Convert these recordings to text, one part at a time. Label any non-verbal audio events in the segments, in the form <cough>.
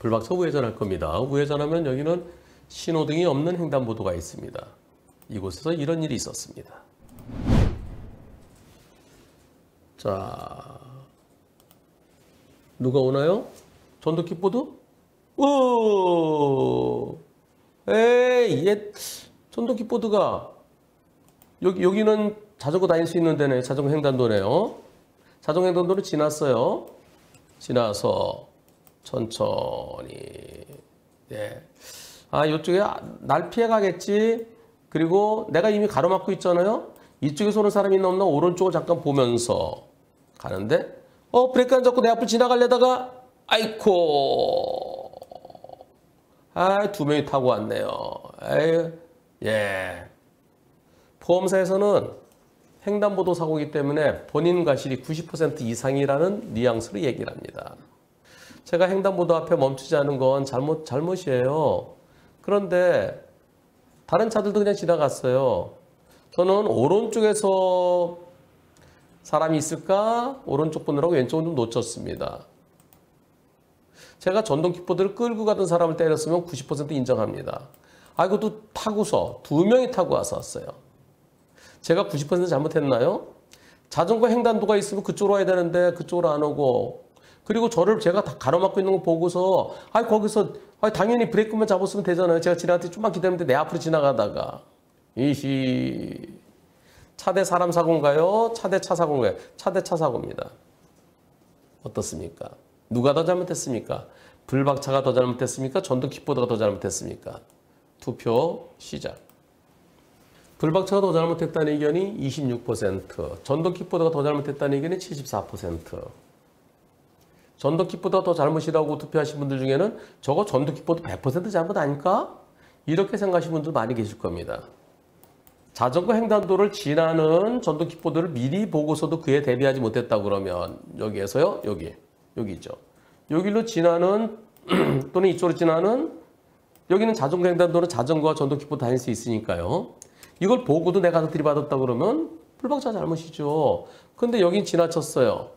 불박차 우회전할 겁니다. 우회전하면 여기는 신호등이 없는 횡단보도가 있습니다. 이곳에서 이런 일이 있었습니다. 자, 누가 오나요? 전도 킥보드? 오, 에이, 얘 전도 킥보드가 여기 여기는 자전거 다닐 수 있는 데네. 자전거 횡단도네요. 자전거 횡단도를 지났어요. 지나서 천천히. 예. 아, 이쪽에 날 피해 가겠지. 그리고 내가 이미 가로막고 있잖아요. 이쪽에서 오는 사람이 있나 없나 오른쪽을 잠깐 보면서 가는데 어 브레이크 안 잡고 내 앞을 지나가려다가 아이코 아 두 명이 타고 왔네요. 에이, 예. 보험사에서는 횡단보도 사고이기 때문에 본인 과실이 90% 이상이라는 뉘앙스로 얘기를 합니다. 제가 횡단보도 앞에 멈추지 않은 건 잘못, 잘못이에요. 그런데 다른 차들도 그냥 지나갔어요. 저는 오른쪽에서 사람이 있을까? 오른쪽 보느라고 왼쪽은 좀 놓쳤습니다. 제가 전동 킥보드를 끌고 가던 사람을 때렸으면 90% 인정합니다. 아, 이것도 타고서 두 명이 타고 와서 왔어요. 제가 90% 잘못했나요? 자전거 횡단도가 있으면 그쪽으로 와야 되는데 그쪽으로 안 오고 그리고 저를 제가 다 가로막고 있는 거 보고서 아 거기서 아 당연히 브레이크만 잡았으면 되잖아요. 제가 지나갈 때 좀만 기다리면 내 앞으로 지나가다가 이시 차대 사람 사고인가요? 차대 차 사고인가요? 차대 차 사고입니다. 어떻습니까? 누가 더 잘못했습니까? 불박차가 더 잘못했습니까? 전동 킥보드가 더 잘못했습니까? 투표 시작. 불박차가 더 잘못했다는 의견이 26%, 전동 킥보드가 더 잘못했다는 의견이 74%. 전동 킥보드가 더 잘못이라고 투표하신 분들 중에는 저거 전동 킥보드 100% 잘못 아닐까? 이렇게 생각하시는 분들 많이 계실 겁니다. 자전거 횡단도를 지나는 전동 킥보드를 미리 보고서도 그에 대비하지 못했다 그러면 여기에서요, 여기, 여기 있죠. 여기로 지나는 <clears throat> 또는 이쪽으로 지나는 여기는 자전거 횡단도는 자전거와 전동 킥보드 다닐 수 있으니까요. 이걸 보고도 내가 들이받았다 그러면 불박자 잘못이죠. 근데 여긴 지나쳤어요.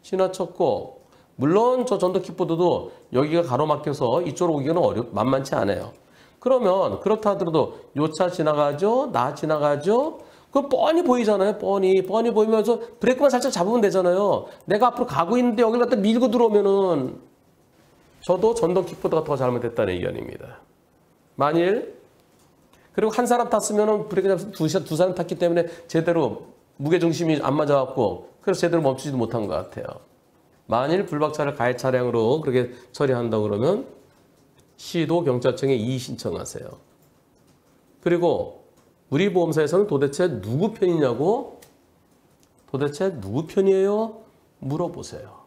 지나쳤고 물론 저 전동 킥보드도 여기가 가로막혀서 이쪽으로 오기는 어렵 만만치 않아요. 그러면 그렇다 하더라도 요 차 지나가죠, 나 지나가죠. 그 뻔히 보이잖아요. 뻔히 뻔히 보이면서 브레이크만 살짝 잡으면 되잖아요. 내가 앞으로 가고 있는데 여기를 갖다 밀고 들어오면은 저도 전동 킥보드가 더 잘못됐다는 의견입니다. 만일 그리고 한 사람 탔으면은 브레이크 잡으면 두, 두 사람 탔기 때문에 제대로 무게 중심이 안 맞아갖고 그래서 제대로 멈추지도 못한 것 같아요. 만일 불박차를 가해 차량으로 그렇게 처리한다 그러면 시도 경찰청에 이의 신청하세요. 그리고 우리 보험사에서는 도대체 누구 편이냐고 도대체 누구 편이에요? 물어보세요.